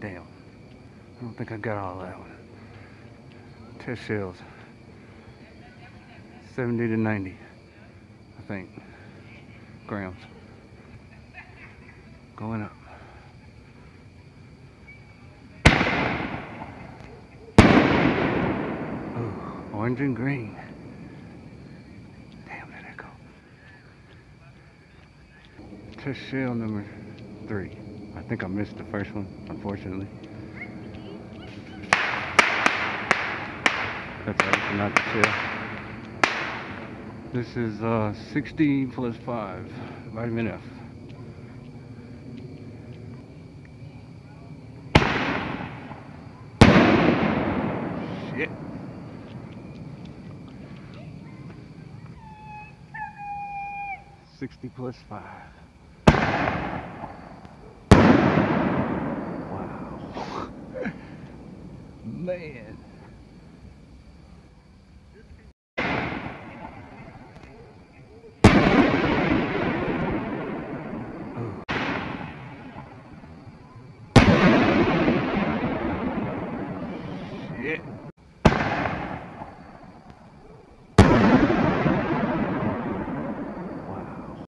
Damn. I don't think I got all that one. Test shells. 70 to 90, I think, grams. Going up. Oh, orange and green. Damn, that echo. Test shell number three. I think I missed the first one, unfortunately. That's actually not the shell. This is uh, 60 plus 5, vitamin F. Shit. Sixty plus five. Man. Yeah.